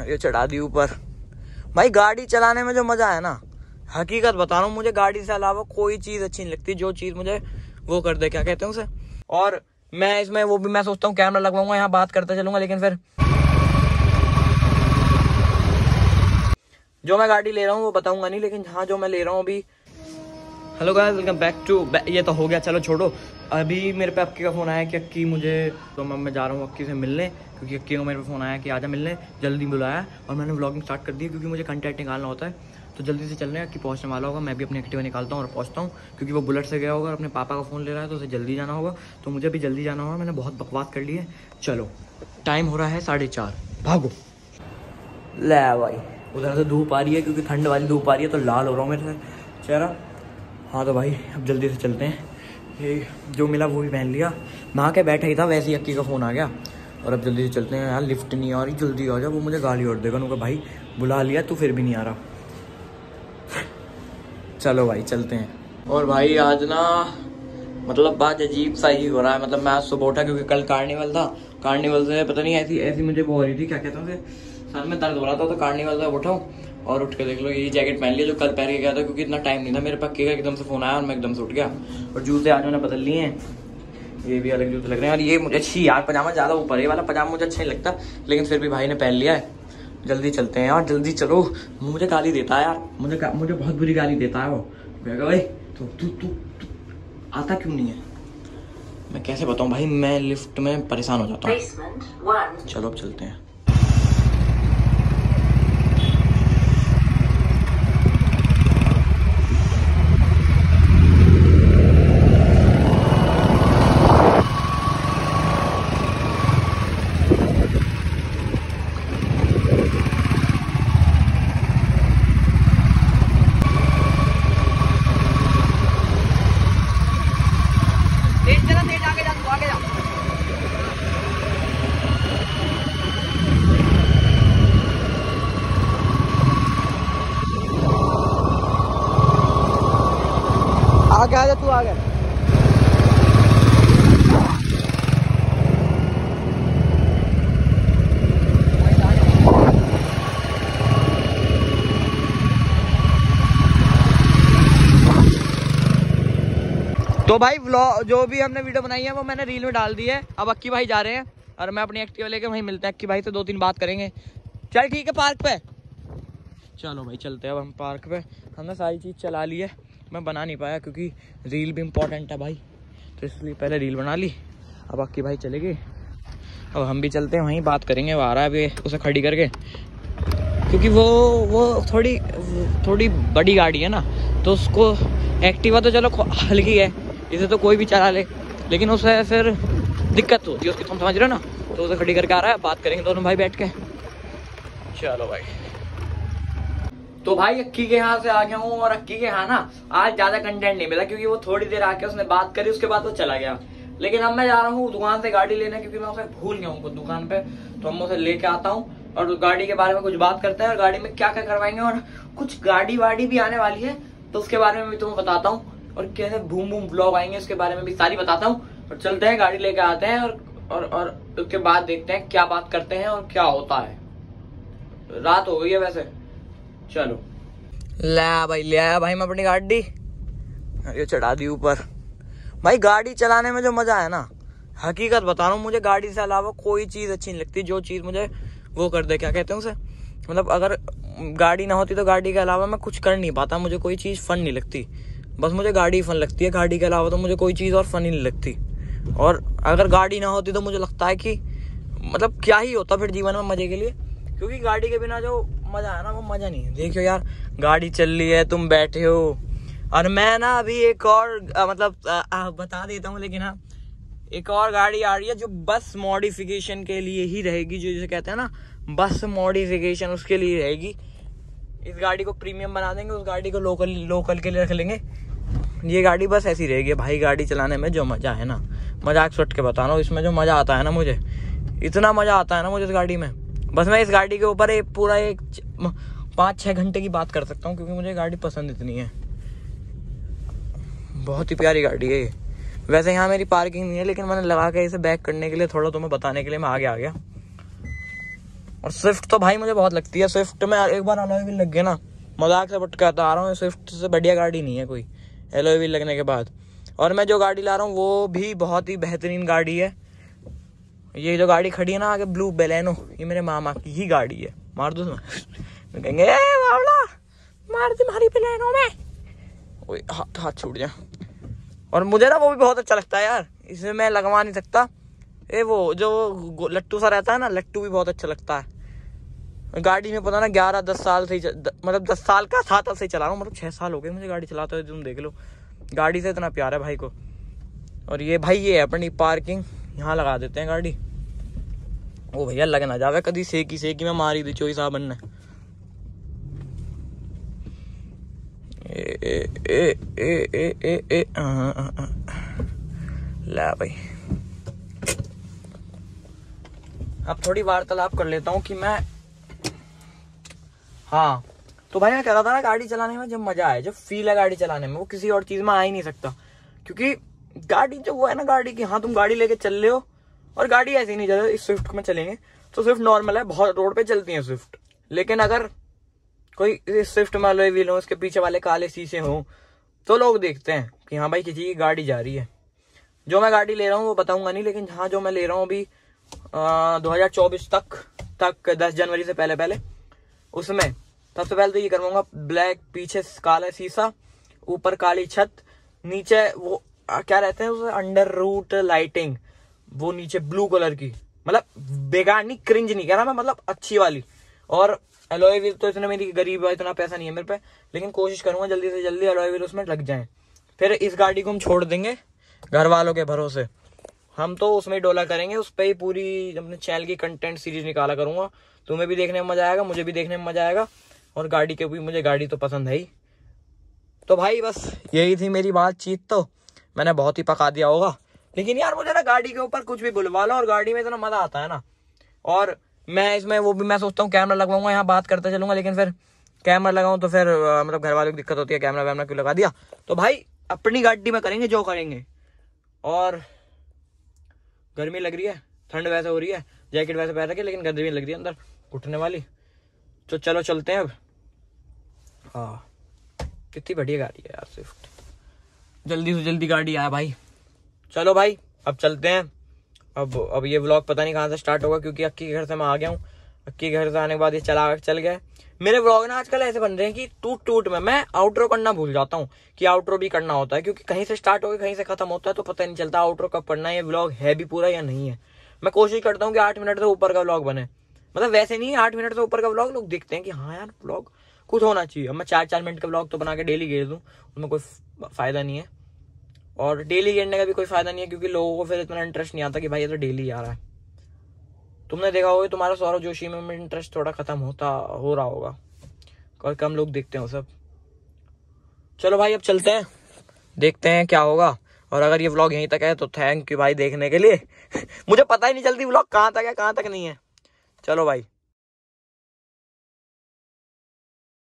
ये चढ़ा दी ऊपर। भाई, गाड़ी चलाने में जो मज़ा है ना, हकीकत बता रहा हूँ, मुझे गाड़ी से अलावा कोई चीज़ अच्छी नहीं लगती, जो चीज़ मुझे वो कर दे, क्या कहते हैं उसे? और मैं इसमें, वो भी मैं सोचता हूँ, कैमरा लगवाऊँगा, यहाँ बात करते चलूँगा, लेकिन फिर जो मैं गाड़ी ले रहा हूँ, वो बताऊँगा नहीं, लेकिन हाँ जो मैं ले रहा हूँ अभी। Hello guys welcome back to ये तो हो गया, चलो छोड़ो। अभी मेरे पे अक्की का फ़ोन आया कि अक्की मुझे तो मैं मैं जा रहा हूँ अक्की से मिलने, क्योंकि अक्की को मेरे पे फ़ोन आया कि आजा मिलने, जल्दी बुलाया, और मैंने व्लॉगिंग स्टार्ट कर दी, क्योंकि मुझे कंटेंट निकालना होता है। तो जल्दी से चल रहे हैं अक्की पहुँचने वाला होगा, मैं भी अपनी एक्टिवा निकालता हूँ और पहुँचता हूँ, क्योंकि वो बुलेट से गया होगा और अपने पापा का फ़ोन ले रहा है तो उसे जल्दी जाना होगा। तो मुझे भी जल्दी जाना होगा, मैंने बहुत बकवास कर ली है। चलो टाइम हो रहा है साढ़े चार। भागो। ले भाई, उधर से धूप आ रही है, क्योंकि ठंड वाली धूप आ रही है तो लाल हो रहा हूँ मेरे से। चेहरा? हाँ तो भाई, अब जल्दी से चलते हैं। ये जो मिला वो भी पहन लिया। नहा के बैठा ही था, वैसे ही अक्की का फ़ोन आ गया। और अब जल्दी से चलते हैं। यार लिफ्ट नहीं आ रही, जल्दी आ जा। वो मुझे गाली और देगा। उनका भाई, बुला लिया, तू फिर भी नहीं आ रहा। चलो भाई, चलते हैं। और भाई, आज ना मतलब बात अजीब सा ही हो रहा है। मतलब मैं आज सुबह उठा, क्योंकि कल कार्निवल था। कार्निवल से पता नहीं, ऐसी ऐसी मुझे वो हो रही थी, क्या कहता हूँ सर में दर्द हो रहा था तो कार्निवल से उठाऊँ। और उठ के देख लो ये जैकेट पहन लिया जो कल पहन के गया था क्योंकि इतना टाइम नहीं था मेरे पक्के का एकदम से फ़ोन आया और मैं एकदम से उठ गया। और जूते आज मैंने बदल लिए हैं। ये भी अलग जूते लग रहे हैं। और ये मुझे अच्छी यार पजामा ज़्यादा ऊपर है वाला पजामा मुझे अच्छा नहीं लगता लेकिन फिर भी भाई ने पहन लिया है। जल्दी चलते हैं यार जल्दी चलो। मुझे गाली देता है यार मुझे मुझे बहुत बुरी गाली देता है वो। कहेगा भाई तू तू तू आता क्यों नहीं है? मैं कैसे बताऊँ भाई मैं लिफ्ट में परेशान हो जाता हूँ। चलो अब चलते हैं आगे आ जा तू आ गया तो भाई व्लॉग जो भी हमने वीडियो बनाई है, वो मैंने रील में डाल दी है। अब अक्की भाई जा रहे हैं और मैं अपनी एक्टिव लेके वहीं मिलते हैं। अक्की भाई से दो तीन बात करेंगे। चल ठीक है पार्क पे। चलो भाई, चलते हैं अब हम पार्क पे। हमने सारी चीज़ चला ली है। मैं बना नहीं पाया क्योंकि रील भी इम्पोर्टेंट है भाई। तो इसलिए पहले रील बना ली। अब अक्की भाई चले गए अब हम भी चलते हैं, वहीं बात करेंगे। वो आ रहा है अभी, उसे खड़ी करके। क्योंकि वो वो थोड़ी थोड़ी बड़ी गाड़ी है ना तो उसको एक्टिवा तो चलो हल्की है। इसे तो कोई भी चला ले। लेकिन उसे फिर दिक्कत होती है, उसकी तुम समझ रहे हो ना? तो उसे खड़ी करके आ रहा है, बात करेंगे दोनों भाई बैठ के। चलो भाई। तो भाई, अक्की के यहाँ से आ गया हूँ, और अक्की के यहाँ ना, आज ज़्यादा कंटेंट नहीं मिला, क्योंकि वो थोड़ी देर आके उसने बात करी, उसके बाद वो चला गया। लेकिन अब मैं जा रहा हूँ दुकान से गाड़ी लेने, क्योंकि मैं उसे भूल गया हूँ दुकान पे। तो हम उसे लेके आता हूँ, और गाड़ी के बारे में कुछ बात करते हैं, और गाड़ी में क्या क्या करवाएँगे, और कुछ गाड़ी वाड़ी भी आने वाली है तो उसके बारे में भी तुम्हें बताता हूँ। और कैसे भूम भूम ब्लॉग आएँगे, उसके बारे में भी सारी बताता हूँ। और चलते हैं, गाड़ी लेके आते हैं और और और उसके बाद देखते हैं क्या बात करते हैं और क्या होता है। रात हो गई है वैसे। चलो। ला भाई, ले आया भाई मैं अपनी गाड़ी। ये चढ़ा दी ऊपर। भाई, गाड़ी चलाने में जो मज़ा है ना, हकीकत बता रहा हूँ, मुझे गाड़ी से अलावा कोई चीज़ अच्छी नहीं लगती। जो चीज़ मुझे वो कर दे, क्या कहते हैं उसे? मतलब अगर गाड़ी ना होती तो गाड़ी के अलावा मैं कुछ कर नहीं पाता, मुझे कोई चीज़ फन नहीं लगती। बस मुझे गाड़ी फन लगती है। गाड़ी के अलावा तो मुझे कोई चीज़ और फन ही नहीं लगती। और अगर गाड़ी ना होती तो मुझे लगता है कि मतलब क्या ही होता फिर जीवन में मज़े के लिए। क्योंकि गाड़ी के बिना जो मज़ा है ना वो मज़ा नहीं है। देखियो यार गाड़ी चल रही है तुम बैठे हो। और मैं ना अभी एक और आ, मतलब आ, आ, बता देता हूँ लेकिन हाँ एक और गाड़ी आ रही है जो बस मॉडिफिकेशन के लिए ही रहेगी जो जिसे कहते हैं ना बस मॉडिफिकेशन उसके लिए रहेगी। इस गाड़ी को प्रीमियम बना देंगे उस गाड़ी को लोकल लोकल के लिए रख लेंगे। ये गाड़ी बस ऐसी रहेगी भाई गाड़ी चलाने में जो मज़ा है ना। मज़ाक सुट के बता रहा इसमें जो मज़ा आता है ना मुझे, इतना मज़ा आता है ना मुझे इस गाड़ी में। बस मैं इस गाड़ी के ऊपर एक पूरा एक पाँच छः घंटे की बात कर सकता हूँ, क्योंकि मुझे गाड़ी पसंद इतनी है। बहुत ही प्यारी गाड़ी है ये। वैसे यहाँ मेरी पार्किंग नहीं है, लेकिन मैंने लगा के इसे बैक करने के लिए थोड़ा तुम्हें बताने के लिए मैं आगे आ गया। और स्विफ्ट तो भाई मुझे बहुत लगती है, स्विफ्ट में एक बार अलॉय व्हील लग गया ना, मज़ाक से कहता आ रहा हूँ, स्विफ्ट से बढ़िया गाड़ी नहीं है कोई। एलॉय व्हील लगने के बाद। और मैं जो गाड़ी ला रहा हूँ, वो भी बहुत ही बेहतरीन गाड़ी है। ये जो गाड़ी खड़ी है ना आगे ब्लू बेलेनो ये मेरे मामा की ही गाड़ी है। मार दो कहेंगे मार दी मारी बेलेनो में। हाथ हाथ छूट जा। और मुझे ना वो भी बहुत अच्छा लगता है यार। इसे मैं लगवा नहीं सकता। ए, वो जो लट्टू सा रहता है ना, लट्टू भी बहुत अच्छा लगता है। गाड़ी में पता ना ग्यारह, दस साल से मतलब दस साल का सात साल से चला रहा हूँ मतलब छह साल हो गए मुझे गाड़ी चलाते हुए, तुम देख लो। गाड़ी से इतना प्यार है भाई को। और ये भाई, ये है अपनी पार्किंग यहाँ लगा देते हैं गाड़ी। वो भैया लग ना जावे कभी सेकी सेकी में मारी दी चोई साहब ने। ला भाई। अब थोड़ी वार्तालाप कर लेता हूँ कि मैं हाँ। तो भाई मैं कह रहा था ना गाड़ी चलाने में जब मज़ा आए, जब फील है गाड़ी चलाने में, वो किसी और चीज़ में आ ही नहीं सकता। क्योंकि गाड़ी जो वो है ना गाड़ी की हाँ तुम गाड़ी लेके चल रहे हो और गाड़ी ऐसी नहीं चल इस स्विफ्ट में चलेंगे। तो स्विफ्ट नॉर्मल है, बहुत रोड पे चलती है स्विफ्ट लेकिन अगर कोई स्विफ्ट में व्हील हो उसके पीछे वाले काले शीशे हों तो लोग देखते हैं कि हाँ भाई किसी की गाड़ी जा रही है। जो मैं गाड़ी ले रहा हूँ, वो बताऊँगा नहीं, लेकिन हाँ जो मैं ले रहा हूँ अभी दो हज़ार चौबीस तक तक दस जनवरी से पहले पहले उसमें सबसे पहले तो ये करवाऊँगा ब्लैक पीछे काला शीशा, ऊपर काली छत, नीचे वो क्या रहते हैं उसे? अंडर रूट लाइटिंग वो नीचे ब्लू कलर की। मतलब बेकार नहीं क्रिंज नहीं, कह रहा मैं मतलब अच्छी वाली। और एलोए व्हील तो इतने मेरी गरीब है, इतना पैसा नहीं है मेरे पे, लेकिन कोशिश करूँगा जल्दी से जल्दी एलोए व्हील उसमें लग जाए। फिर इस गाड़ी को हम छोड़ देंगे घर वालों के भरोसे। हम तो उसमें ही डोला करेंगे, उस पर ही पूरी अपने चैनल की कंटेंट सीरीज़ निकाला करूँगा। तुम्हें भी देखने में मज़ा आएगा, मुझे भी देखने में मज़ा आएगा, और गाड़ी के भी, मुझे गाड़ी तो पसंद है ही। तो भाई बस यही थी मेरी बातचीत तो मैंने बहुत ही पका दिया होगा। लेकिन यार मुझे ना गाड़ी के ऊपर कुछ भी बुलवा लो, और गाड़ी में इतना मज़ा आता है ना। और मैं इसमें, वो भी मैं सोचता हूँ कैमरा लगवाऊँगा, यहाँ बात करते चलूँगा, लेकिन फिर कैमरा लगाऊँ तो फिर मतलब घर वालों की दिक्कत होती है कैमरा वैमरा क्यों लगा दिया? तो भाई, अपनी गाड़ी में करेंगे, जो करेंगे। और गर्मी लग रही है, ठंड वैसे हो रही है, जैकेट वैसे पहन रखी लेकिन गर्मी लग रही है अंदर उठने वाली। तो चलो चलते हैं अब। हाँ कितनी बढ़िया गाड़ी है यार स्विफ्ट जल्दी से जल्दी गाड़ी आया भाई। चलो भाई, अब चलते हैं। अब अब ये व्लॉग पता नहीं कहाँ से स्टार्ट होगा, क्योंकि अक्की के घर से मैं आ गया हूँ। अक्की के घर से आने के बाद ये चला, चल गया मेरे व्लॉग ना आजकल ऐसे बन रहे हैं कि टूट टूट में, मैं आउटरो करना भूल जाता हूँ कि आउटरो भी करना होता है, क्योंकि कहीं से स्टार्ट होकर कहीं से खत्म होता है तो पता नहीं चलता आउटरो कब पढ़ना है, ये व्लॉग है भी पूरा या नहीं है। मैं कोशिश करता हूँ कि आठ मिनट से ऊपर का व्लॉग बने। मतलब वैसे नहीं आठ मिनट से ऊपर का व्लॉग लोग देखते हैं कि हाँ यार व्लॉग कुछ होना चाहिए। मैं चार चार मिनट का ब्लॉग तो बना के डेली घेर दूँ, उनमें कोई फ़ायदा नहीं है। और डेली घेरने का भी कोई फ़ायदा नहीं है, क्योंकि लोगों को फिर इतना इंटरेस्ट नहीं आता कि भाई ये तो डेली आ रहा है। तुमने देखा होगा तुम्हारा सौरभ जोशी में इंटरेस्ट थोड़ा खत्म होता, हो रहा होगा। और कम लोग देखते हो सब। चलो भाई, अब चलते हैं। देखते हैं क्या होगा। और अगर ये व्लॉग यहीं तक है तो थैंक यू भाई देखने के लिए। मुझे पता ही नहीं चलती व्लॉग कहाँ तक है, कहाँ तक नहीं है। चलो भाई।